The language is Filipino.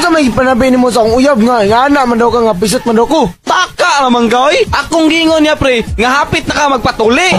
Unsa may panabi mo sa akong uyab nga nga ana man daw ka nga pisot man daw ko. Taka naman gawin. Akong gingon niya pre, nga hapit na ka magpatuli.